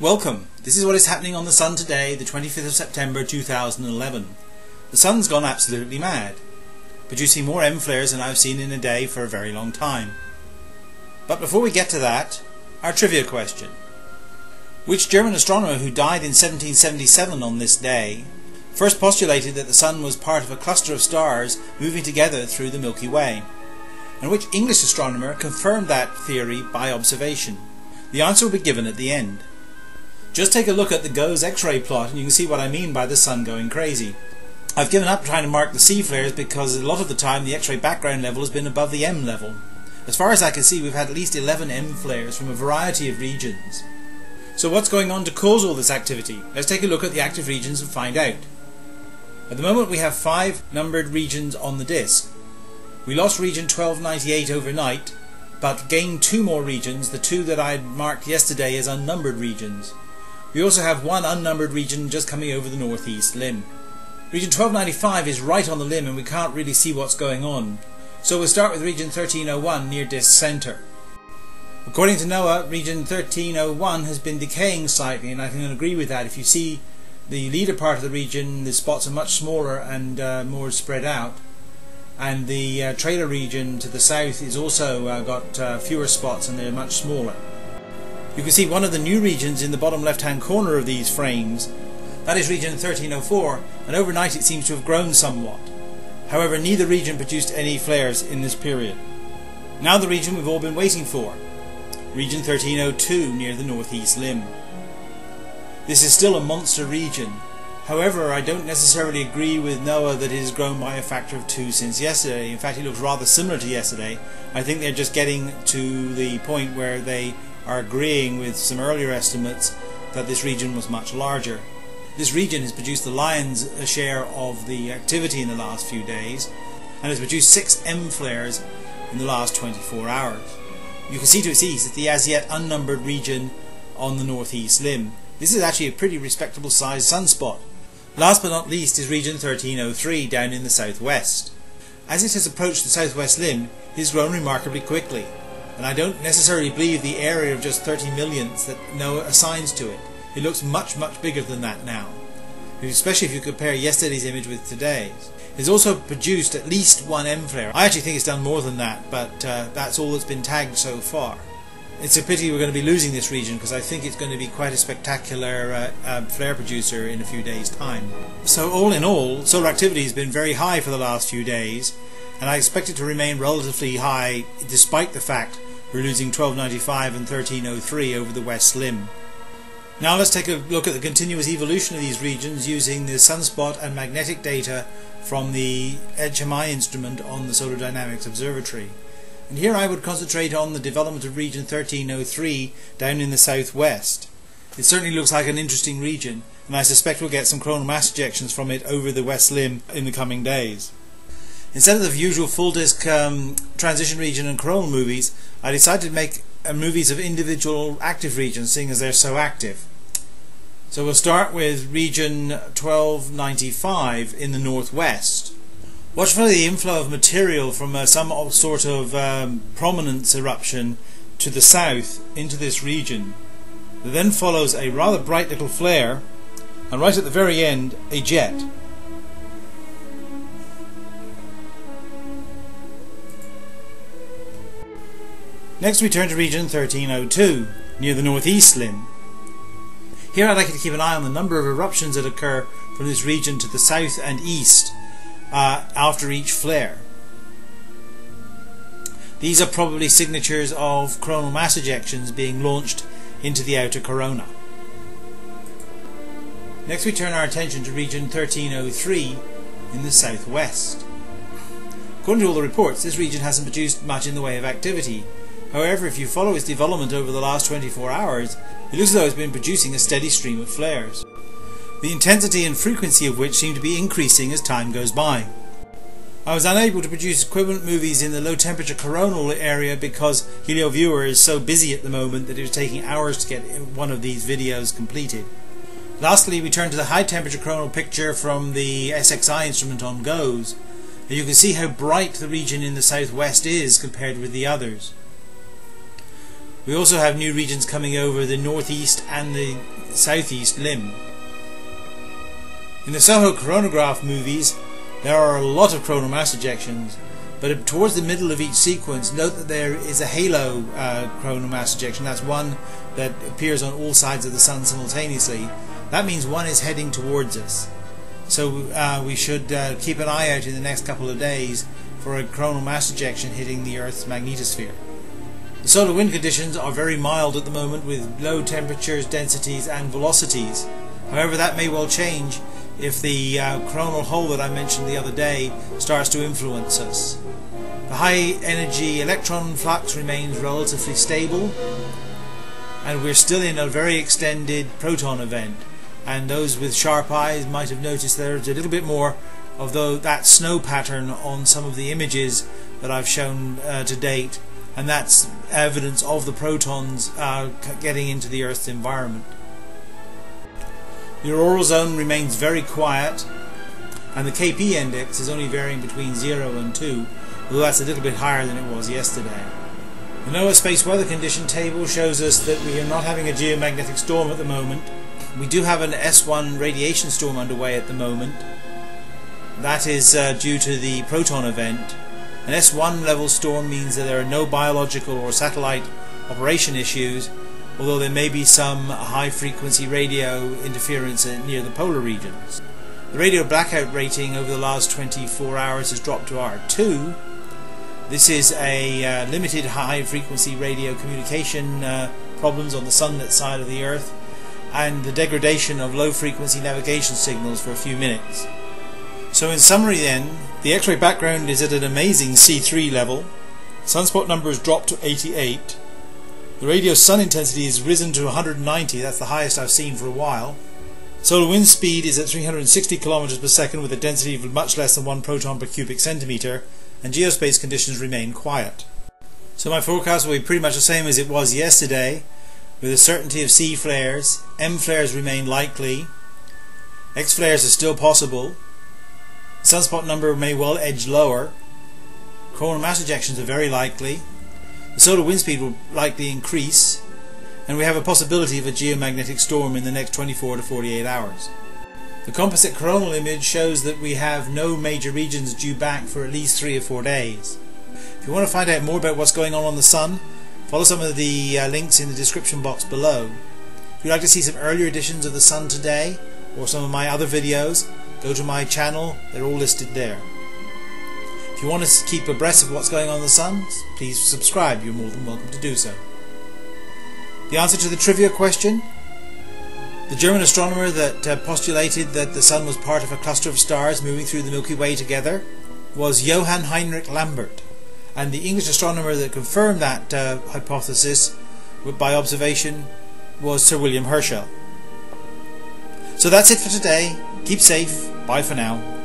Welcome. This is what is happening on the Sun today, the 25th of September 2011. The Sun's gone absolutely mad, producing more M flares than I've seen in a day for a very long time. But before we get to that, our trivia question. Which German astronomer who died in 1777 on this day first postulated that the Sun was part of a cluster of stars moving together through the Milky Way? And which English astronomer confirmed that theory by observation? The answer will be given at the end. Just take a look at the GOES X-ray plot and you can see what I mean by the sun going crazy. I've given up trying to mark the C flares because a lot of the time the X-ray background level has been above the M level. As far as I can see we've had at least 11 M flares from a variety of regions. So what's going on to cause all this activity? Let's take a look at the active regions and find out. At the moment we have five numbered regions on the disk. We lost region 1298 overnight, but gained two more regions, the two that I marked yesterday as unnumbered regions. We also have one unnumbered region just coming over the northeast limb. Region 1295 is right on the limb and we can't really see what's going on. So we'll start with region 1301 near disk center. According to NOAA, region 1301 has been decaying slightly and I can agree with that. If you see the leader part of the region, the spots are much smaller and uh, more spread out. And the uh, trailer region to the south is also uh, got uh, fewer spots and they're much smaller. You can see one of the new regions in the bottom left hand corner of these frames. That is region 1304 and overnight it seems to have grown somewhat. However, neither region produced any flares in this period. Now the region we've all been waiting for. Region 1302 near the northeast limb. This is still a monster region. However, I don't necessarily agree with NOAA that it has grown by a factor of two since yesterday. In fact, it looks rather similar to yesterday. I think they're just getting to the point where they are agreeing with some earlier estimates that this region was much larger. This region has produced the lion's share of the activity in the last few days and has produced six M flares in the last 24 hours. You can see to its east the as yet unnumbered region on the northeast limb. This is actually a pretty respectable sized sunspot. Last but not least is region 1303 down in the southwest. As it has approached the southwest limb, it has grown remarkably quickly and I don't necessarily believe the area of just 30 millionths that NOAA assigns to it. It looks much, much bigger than that now, especially if you compare yesterday's image with today's. It's also produced at least one M flare. I actually think it's done more than that, but uh, that's all that's been tagged so far. It's a pity we're going to be losing this region because I think it's going to be quite a spectacular uh, uh, flare producer in a few days' time. So all in all, solar activity has been very high for the last few days, and I expect it to remain relatively high despite the fact we're losing 1295 and 1303 over the west limb. Now let's take a look at the continuous evolution of these regions using the sunspot and magnetic data from the HMI instrument on the Solar Dynamics Observatory. And here I would concentrate on the development of region 1303 down in the southwest. It certainly looks like an interesting region and I suspect we'll get some coronal mass ejections from it over the west limb in the coming days. Instead of the usual full disc um, transition region and coronal movies, I decided to make uh, movies of individual active regions, seeing as they're so active. So we'll start with region 1295 in the northwest. Watch for the inflow of material from uh, some sort of um, prominence eruption to the south into this region. There then follows a rather bright little flare, and right at the very end, a jet. Next we turn to region 1302, near the northeast limb. Here I'd like you to keep an eye on the number of eruptions that occur from this region to the south and east uh, after each flare. These are probably signatures of coronal mass ejections being launched into the outer corona. Next we turn our attention to region 1303 in the southwest. According to all the reports, this region hasn't produced much in the way of activity, However, if you follow its development over the last 24 hours, it looks as though it's been producing a steady stream of flares, the intensity and frequency of which seem to be increasing as time goes by. I was unable to produce equivalent movies in the low temperature coronal area because HelioViewer is so busy at the moment that it was taking hours to get one of these videos completed. Lastly, we turn to the high temperature coronal picture from the SXI instrument on GOES, and you can see how bright the region in the southwest is compared with the others. We also have new regions coming over the northeast and the southeast limb. In the Soho coronagraph movies, there are a lot of coronal mass ejections, but towards the middle of each sequence, note that there is a halo uh, coronal mass ejection. That's one that appears on all sides of the Sun simultaneously. That means one is heading towards us. So uh, we should uh, keep an eye out in the next couple of days for a coronal mass ejection hitting the Earth's magnetosphere. The solar wind conditions are very mild at the moment with low temperatures, densities and velocities. However, that may well change if the uh, coronal hole that I mentioned the other day starts to influence us. The high energy electron flux remains relatively stable and we're still in a very extended proton event and those with sharp eyes might have noticed there's a little bit more of that snow pattern on some of the images that I've shown uh, to date and that's evidence of the protons uh, getting into the Earth's environment. The auroral zone remains very quiet and the KP index is only varying between 0 and 2 although that's a little bit higher than it was yesterday. The NOAA Space Weather Condition table shows us that we are not having a geomagnetic storm at the moment. We do have an S1 radiation storm underway at the moment. That is uh, due to the proton event. An S1 level storm means that there are no biological or satellite operation issues although there may be some high frequency radio interference near the polar regions. The radio blackout rating over the last 24 hours has dropped to R2. This is a uh, limited high frequency radio communication uh, problems on the sunlit side of the Earth and the degradation of low frequency navigation signals for a few minutes. So in summary then, the X-ray background is at an amazing C3 level, sunspot number has dropped to 88, the radio sun intensity has risen to 190, that's the highest I've seen for a while. Solar wind speed is at 360 km per second with a density of much less than 1 proton per cubic centimetre, and geospace conditions remain quiet. So my forecast will be pretty much the same as it was yesterday, with a certainty of C flares, M flares remain likely, X flares are still possible, sunspot number may well edge lower, coronal mass ejections are very likely, the solar wind speed will likely increase and we have a possibility of a geomagnetic storm in the next 24 to 48 hours. The composite coronal image shows that we have no major regions due back for at least three or four days. If you want to find out more about what's going on on the Sun, follow some of the uh, links in the description box below. If you'd like to see some earlier editions of the Sun today, or some of my other videos, go to my channel, they're all listed there. If you want to keep abreast of what's going on in the Sun, please subscribe. You're more than welcome to do so. The answer to the trivia question the German astronomer that uh, postulated that the Sun was part of a cluster of stars moving through the Milky Way together was Johann Heinrich Lambert, and the English astronomer that confirmed that uh, hypothesis by observation was Sir William Herschel. So that's it for today. Keep safe. Bye for now.